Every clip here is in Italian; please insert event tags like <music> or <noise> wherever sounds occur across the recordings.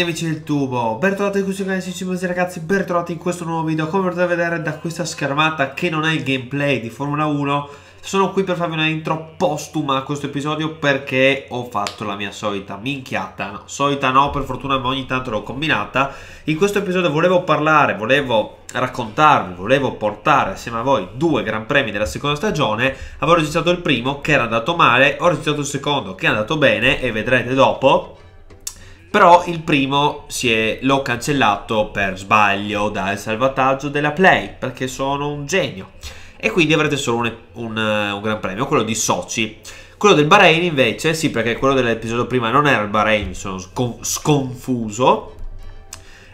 Grandi amici del tubo, bentornati in questo canale Sicimosi ragazzi, bentornati in questo nuovo video. Come potete vedere da questa schermata che non è il gameplay di Formula 1 Sono qui per farvi una intro postuma a questo episodio perché ho fatto la mia solita minchiata. No, Solita no, per fortuna ma ogni tanto l'ho combinata. In questo episodio volevo parlare, volevo raccontarvi, volevo portare assieme a voi due gran premi della seconda stagione. Avevo registrato il primo che era andato male, ho registrato il secondo che è andato bene e vedrete dopo però il primo l'ho cancellato per sbaglio dal salvataggio della Play, perché sono un genio. E quindi avrete solo un, un, un gran premio, quello di Sochi. Quello del Bahrain invece, sì perché quello dell'episodio prima non era il Bahrain, mi sono sconfuso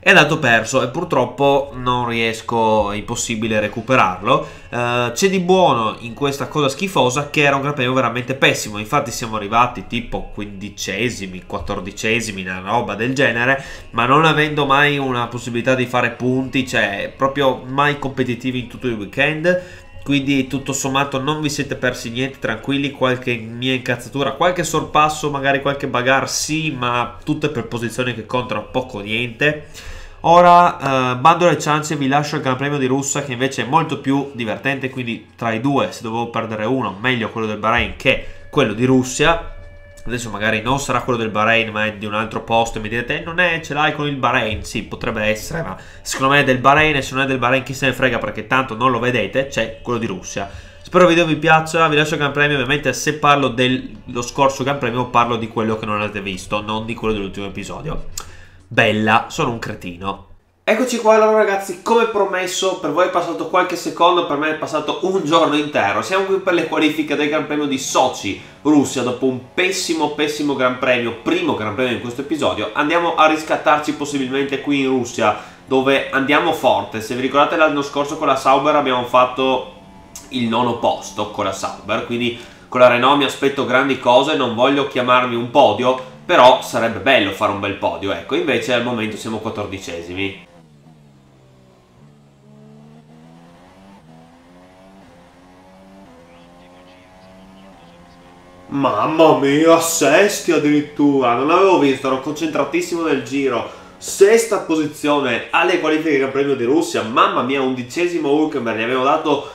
è andato perso e purtroppo non riesco, è impossibile recuperarlo. Uh, c'è di buono in questa cosa schifosa che era un Gran Premio veramente pessimo, infatti siamo arrivati tipo quindicesimi, quattordicesimi, una roba del genere, ma non avendo mai una possibilità di fare punti, cioè proprio mai competitivi in tutto il weekend, quindi tutto sommato non vi siete persi niente, tranquilli, qualche mia incazzatura, qualche sorpasso, magari qualche bagar sì, ma tutte per posizioni che contano poco niente. Ora eh, bando le ciance vi lascio il Gran Premio di Russia che invece è molto più divertente, quindi tra i due se dovevo perdere uno meglio quello del Bahrain che quello di Russia. Adesso magari non sarà quello del Bahrain ma è di un altro posto e mi direte eh, non è, ce l'hai con il Bahrain, sì potrebbe essere ma secondo me è del Bahrain e se non è del Bahrain chi se ne frega perché tanto non lo vedete, c'è quello di Russia. Spero il video vi piaccia, vi lascio il Gran Premio, ovviamente se parlo dello scorso Gran Premio parlo di quello che non avete visto, non di quello dell'ultimo episodio bella, sono un cretino. Eccoci qua allora ragazzi, come promesso, per voi è passato qualche secondo, per me è passato un giorno intero. Siamo qui per le qualifiche del Gran Premio di Sochi, Russia, dopo un pessimo, pessimo Gran Premio, primo Gran Premio in questo episodio. Andiamo a riscattarci possibilmente qui in Russia, dove andiamo forte. Se vi ricordate l'anno scorso con la Sauber abbiamo fatto il nono posto con la Sauber, quindi con la Renault mi aspetto grandi cose, non voglio chiamarmi un podio, però sarebbe bello fare un bel podio, ecco, invece al momento siamo quattordicesimi. Mamma mia, sesti addirittura, non avevo visto, ero concentratissimo nel giro. Sesta posizione alle qualifiche Gran Premio di Russia, mamma mia, undicesimo Hulkenberg, gli avevo dato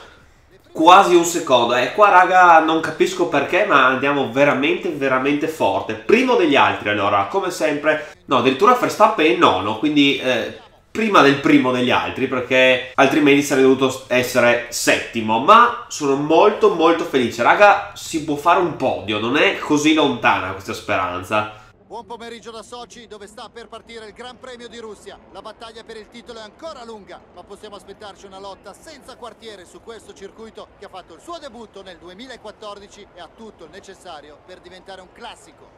quasi un secondo. E eh, qua raga non capisco perché ma andiamo veramente veramente forte. Primo degli altri allora, come sempre. No, addirittura Verstappen è nono, quindi eh, prima del primo degli altri perché altrimenti sarei dovuto essere settimo. Ma sono molto molto felice. Raga, si può fare un podio, non è così lontana questa speranza. Buon pomeriggio da Sochi dove sta per partire il Gran Premio di Russia. La battaglia per il titolo è ancora lunga, ma possiamo aspettarci una lotta senza quartiere su questo circuito che ha fatto il suo debutto nel 2014 e ha tutto il necessario per diventare un classico.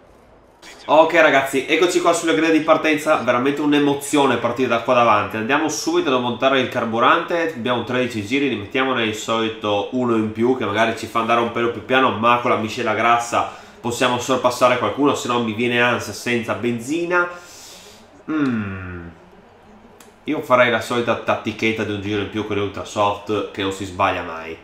Ok ragazzi, eccoci qua sulla griglia di partenza, veramente un'emozione partire da qua davanti. Andiamo subito a montare il carburante, abbiamo 13 giri, li mettiamone il solito uno in più che magari ci fa andare un pelo più piano, ma con la miscela grassa possiamo sorpassare qualcuno, se no mi viene ansia senza benzina. Mm. Io farei la solita tattichetta di un giro in più con l'Ultra Soft che non si sbaglia mai.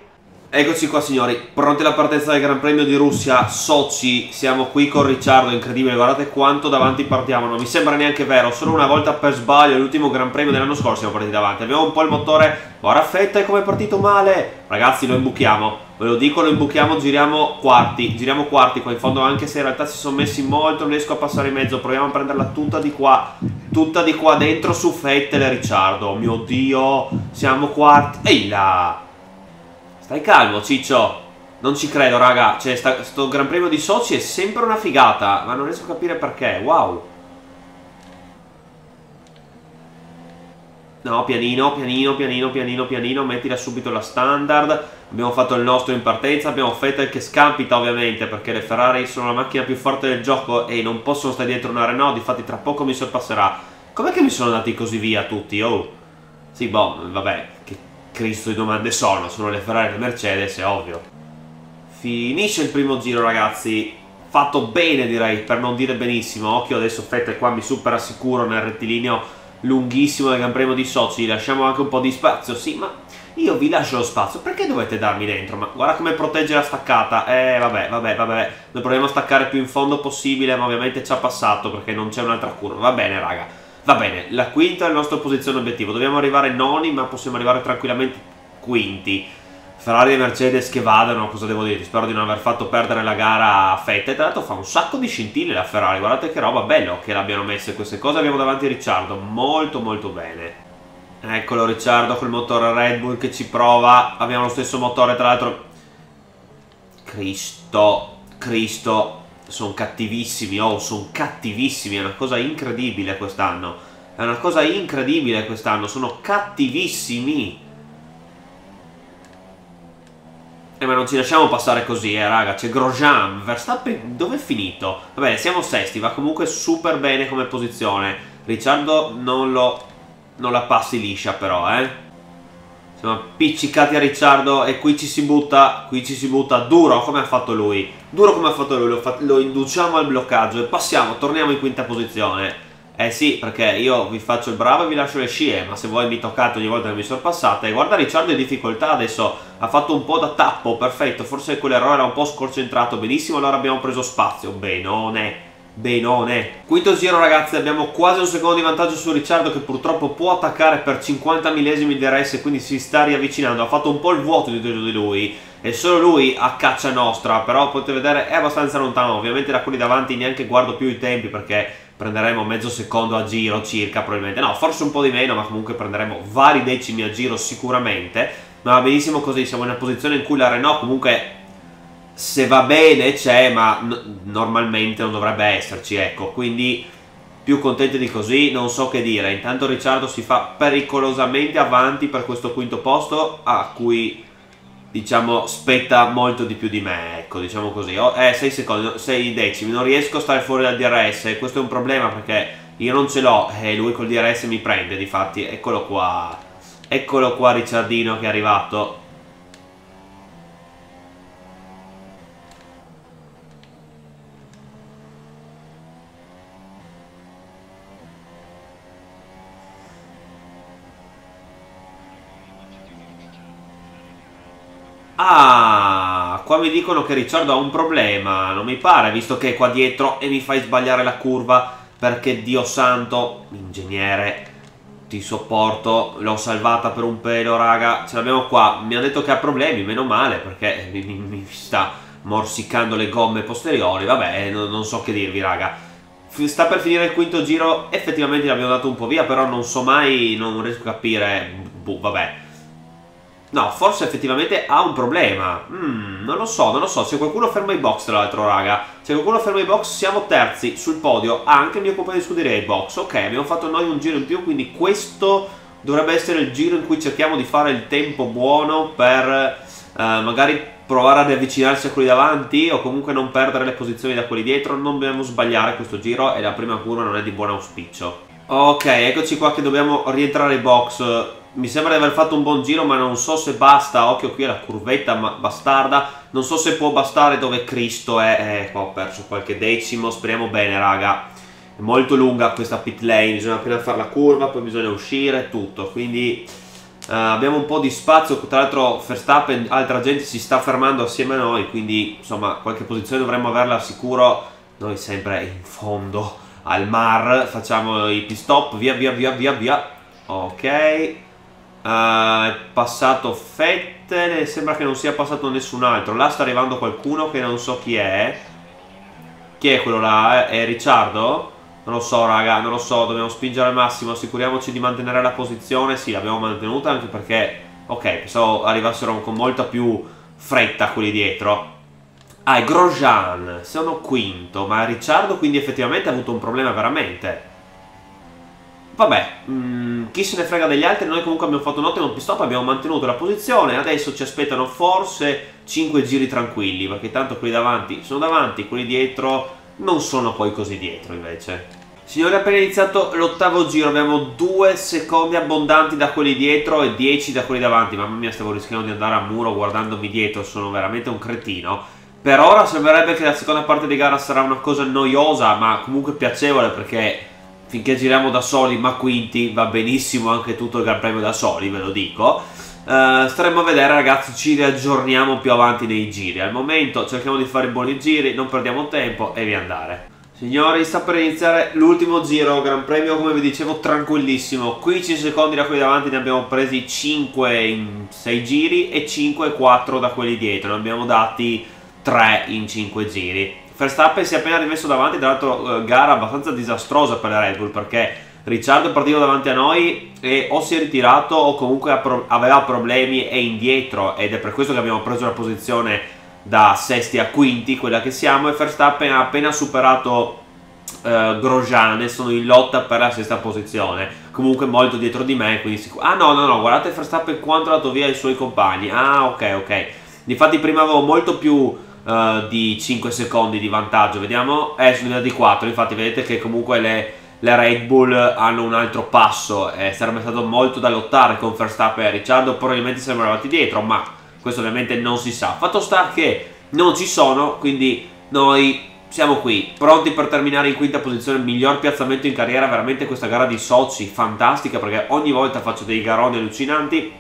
Eccoci qua signori, pronti alla partenza del Gran Premio di Russia, Sochi, siamo qui con Ricciardo, incredibile, guardate quanto davanti partiamo, non mi sembra neanche vero, solo una volta per sbaglio, l'ultimo Gran Premio dell'anno scorso siamo partiti davanti, abbiamo un po' il motore, guarda fetta e come è partito male, ragazzi lo imbuchiamo, ve lo dico, lo imbuchiamo, giriamo quarti, giriamo quarti qua in fondo, anche se in realtà si sono messi molto, non riesco a passare in mezzo, proviamo a prenderla tutta di qua, tutta di qua dentro su Fettel e Ricciardo, oh mio Dio, siamo quarti, ehi là! Stai calmo, Ciccio. Non ci credo, raga. Cioè, sta, sto Gran Premio di Sochi è sempre una figata. Ma non riesco a capire perché. Wow. No, pianino, pianino, pianino, pianino, pianino. Mettila subito la standard. Abbiamo fatto il nostro in partenza. Abbiamo Vettel che scampita, ovviamente, perché le Ferrari sono la macchina più forte del gioco e non possono stare dietro una Renault. Difatti, tra poco mi sorpasserà. Com'è che mi sono andati così via tutti? Oh. Sì, boh, vabbè. Che Cristo di domande sono? Sono le Ferrari e le Mercedes, è ovvio. Finisce il primo giro, ragazzi. Fatto bene, direi, per non dire benissimo. Occhio, adesso Fettel qua mi supera sicuro nel rettilineo. Lunghissimo del Gran Premio di Sochi, lasciamo anche un po' di spazio, sì, ma io vi lascio lo spazio, perché dovete darmi dentro? Ma guarda come protegge la staccata, eh vabbè, vabbè, vabbè, noi proviamo a staccare più in fondo possibile, ma ovviamente ci ha passato perché non c'è un'altra curva, va bene raga, va bene, la quinta è la nostra posizione obiettivo, dobbiamo arrivare noni ma possiamo arrivare tranquillamente quinti, Ferrari e Mercedes che vadano, cosa devo dire? Spero di non aver fatto perdere la gara a Fette. Tra l'altro fa un sacco di scintille la Ferrari, guardate che roba bello che l'abbiano messe queste cose. Abbiamo davanti Ricciardo, molto molto bene. Eccolo Ricciardo col motore Red Bull che ci prova. Abbiamo lo stesso motore, tra l'altro. Cristo, Cristo, sono cattivissimi, oh, sono cattivissimi, è una cosa incredibile quest'anno. È una cosa incredibile quest'anno, sono cattivissimi. Eh, ma non ci lasciamo passare così, eh, raga. C'è Grosjean, Verstappen, dove è finito? Vabbè, siamo sesti, va comunque super bene come posizione. Ricciardo non, lo, non la passi liscia, però, eh. Siamo appiccicati a Ricciardo e qui ci si butta, qui ci si butta duro come ha fatto lui. Duro come ha fatto lui, lo, fa, lo induciamo al bloccaggio e passiamo, torniamo in quinta posizione. Eh sì, perché io vi faccio il bravo e vi lascio le scie, ma se voi mi toccate ogni volta che mi sorpassate, guarda Ricciardo in difficoltà adesso, ha fatto un po' da tappo, perfetto, forse quell'errore era un po' sconcentrato, benissimo, allora abbiamo preso spazio, benone, benone. Quinto giro ragazzi, abbiamo quasi un secondo di vantaggio su Ricciardo che purtroppo può attaccare per 50 millesimi di RS, quindi si sta riavvicinando, ha fatto un po' il vuoto dietro di lui, e solo lui a caccia nostra, però potete vedere è abbastanza lontano, ovviamente da quelli davanti neanche guardo più i tempi perché prenderemo mezzo secondo a giro circa probabilmente, no forse un po' di meno ma comunque prenderemo vari decimi a giro sicuramente, ma va benissimo così, siamo in una posizione in cui la Renault comunque se va bene c'è ma normalmente non dovrebbe esserci, ecco, quindi più contenti di così, non so che dire, intanto Ricciardo si fa pericolosamente avanti per questo quinto posto a cui diciamo spetta molto di più di me ecco diciamo così. Oh, eh 6 secondi 6 decimi non riesco a stare fuori dal DRS questo è un problema perché io non ce l'ho e lui col DRS mi prende difatti eccolo qua eccolo qua Ricciardino che è arrivato Ah, qua mi dicono che Ricciardo ha un problema, non mi pare, visto che è qua dietro e mi fai sbagliare la curva, perché Dio santo, ingegnere, ti sopporto, l'ho salvata per un pelo, raga, ce l'abbiamo qua, mi ha detto che ha problemi, meno male, perché mi, <laughs> mi, mi sta morsicando le gomme posteriori, vabbè, non, non so che dirvi, raga. Sta per finire il quinto giro, effettivamente l'abbiamo dato un po' via, però non so mai, non riesco a capire, boh, vabbè No, forse effettivamente ha un problema. Mm, non lo so, non lo so. Se qualcuno ferma i box, tra l'altro, raga. Se qualcuno ferma i box, siamo terzi sul podio. Ha anche il mio compagno di scuderia i box. Ok, abbiamo fatto noi un giro in più, quindi questo dovrebbe essere il giro in cui cerchiamo di fare il tempo buono per eh, magari provare ad avvicinarsi a quelli davanti o comunque non perdere le posizioni da quelli dietro. Non dobbiamo sbagliare questo giro e la prima curva non è di buon auspicio. Ok, eccoci qua che dobbiamo rientrare ai box. Mi sembra di aver fatto un buon giro ma non so se basta, occhio qui alla curvetta bastarda, non so se può bastare dove Cristo è, eh, ho perso qualche decimo, speriamo bene raga, è molto lunga questa pit lane, bisogna appena fare la curva, poi bisogna uscire, tutto, quindi uh, abbiamo un po' di spazio, tra l'altro Verstappen, altra gente si sta fermando assieme a noi, quindi insomma qualche posizione dovremmo averla sicuro, noi sempre in fondo al mar, facciamo i pit stop, via via via via via, ok, Uh, è passato Fettel sembra che non sia passato nessun altro. Là sta arrivando qualcuno che non so chi è. Chi è quello là? È Ricciardo? Non lo so raga, non lo so, dobbiamo spingere al massimo, assicuriamoci di mantenere la posizione. Sì, l'abbiamo mantenuta anche perché, ok, pensavo arrivassero con molta più fretta quelli dietro. Ah, è Grosjean, sono quinto, ma Ricciardo quindi effettivamente ha avuto un problema veramente. Vabbè, mh, mm, chi se ne frega degli altri, noi comunque abbiamo fatto un ottimo pit stop, abbiamo mantenuto la posizione, adesso ci aspettano forse 5 giri tranquilli, perché tanto quelli davanti sono davanti, quelli dietro non sono poi così dietro invece. Signori, appena iniziato l'ottavo giro, abbiamo 2 secondi abbondanti da quelli dietro e 10 da quelli davanti. Mamma mia, stavo rischiando di andare a muro guardandomi dietro, sono veramente un cretino. Per ora sembrerebbe che la seconda parte di gara sarà una cosa noiosa, ma comunque piacevole perché finché giriamo da soli ma quinti va benissimo anche tutto il Gran Premio da soli, ve lo dico. Uh, staremo a vedere ragazzi, ci riaggiorniamo più avanti nei giri. Al momento cerchiamo di fare buoni giri, non perdiamo tempo e via andare. Signori, sta per iniziare l'ultimo giro, Gran Premio come vi dicevo tranquillissimo, 15 secondi da qui davanti ne abbiamo presi 5 in 6 giri e 5 e 4 da quelli dietro, ne abbiamo dati 3 in 5 giri. Verstappen si è appena rimesso davanti, tra l'altro eh, gara abbastanza disastrosa per la Red Bull perché Ricciardo è partito davanti a noi e o si è ritirato o comunque aveva problemi e indietro ed è per questo che abbiamo preso la posizione da sesti a quinti, quella che siamo, e Verstappen ha appena superato eh, Grosjean, sono in lotta per la sesta posizione, comunque molto dietro di me, quindi sicuro. Ah no, no, no, guardate Verstappen quanto ha dato via i suoi compagni, ah ok, ok, infatti prima avevo molto più uh, di 5 secondi di vantaggio, vediamo, eh, sono diventati 4, infatti vedete che comunque le, le Red Bull hanno un altro passo, eh, sarebbe stato molto da lottare con Verstappen e Ricciardo, probabilmente saremmo arrivati dietro, ma questo ovviamente non si sa. Fatto sta che non ci sono, quindi noi siamo qui, pronti per terminare in quinta posizione, miglior piazzamento in carriera, veramente questa gara di Sochi, fantastica perché ogni volta faccio dei garoni allucinanti.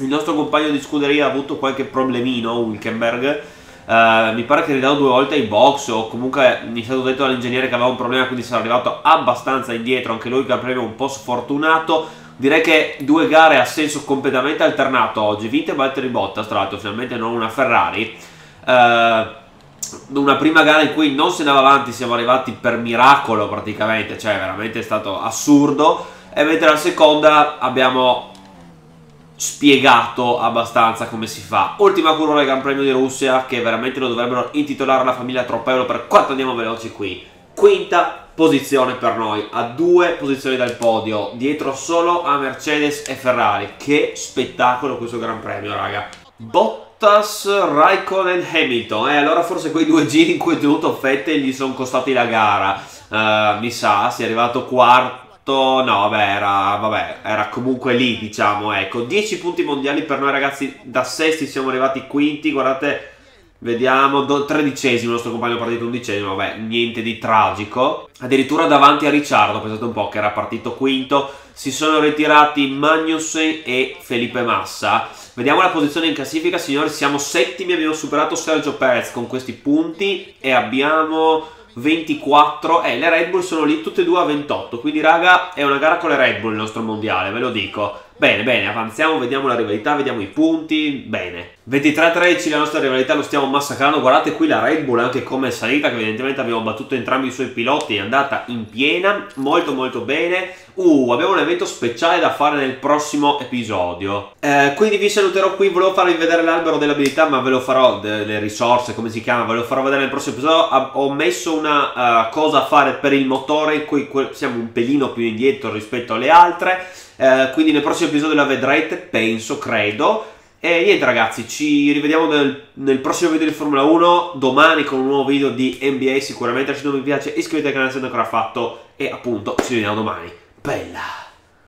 Il nostro compagno di scuderia ha avuto qualche problemino, Wilkenberg, Uh, mi pare che è ridato due volte ai box o comunque mi è stato detto dall'ingegnere che aveva un problema quindi sarà arrivato abbastanza indietro anche lui ha premio un po' sfortunato Direi che due gare a senso completamente alternato oggi. Vinte Valtteri Bottas, tra l'altro, finalmente non una Ferrari. Uh, una prima gara in cui non se ne va avanti, siamo arrivati per miracolo praticamente, cioè veramente è stato assurdo. E mentre la seconda abbiamo spiegato abbastanza come si fa. Ultima curva del Gran Premio di Russia, che veramente lo dovrebbero intitolare la famiglia Troppeolo per quanto andiamo veloci qui. Quinta posizione per noi, a due posizioni dal podio, dietro solo a Mercedes e Ferrari. Che spettacolo questo Gran Premio, raga. Bottas, Raikkonen, Hamilton. E eh, allora forse quei due giri in cui è tenuto fette gli sono costati la gara. Uh, mi sa, si è arrivato quarto. No, vabbè era, vabbè, era comunque lì, diciamo, ecco. 10 punti mondiali per noi, ragazzi. Da sesti siamo arrivati quinti. Guardate Vediamo, do, tredicesimo, il nostro compagno è partito undicesimo, vabbè, niente di tragico. Addirittura davanti a Ricciardo, pensate un po' che era partito quinto, si sono ritirati Magnussen e Felipe Massa. Vediamo la posizione in classifica, signori, siamo settimi, abbiamo superato Sergio Perez con questi punti e abbiamo 24, eh, le Red Bull sono lì tutte e due a 28, quindi raga è una gara con le Red Bull il nostro mondiale, ve lo dico. Bene, bene, avanziamo, vediamo la rivalità, vediamo i punti, bene. 23-13 la nostra rivalità lo stiamo massacrando, guardate qui la Red Bull anche come salita, che evidentemente abbiamo battuto entrambi i suoi piloti, è andata in piena, molto molto bene. Uh, abbiamo un evento speciale da fare nel prossimo episodio. Eh, quindi vi saluterò qui, volevo farvi vedere l'albero delle abilità, ma ve lo farò, delle risorse, come si chiama, ve lo farò vedere nel prossimo episodio. Ho messo una uh, cosa a fare per il motore, in siamo un pelino più indietro rispetto alle altre eh, quindi nel prossimo episodio la vedrete, penso, credo. E niente ragazzi, ci rivediamo nel, nel, prossimo video di Formula 1, domani con un nuovo video di NBA sicuramente, lasciate un mi piace, iscrivetevi al canale se non ancora fatto e appunto ci vediamo domani. Bella!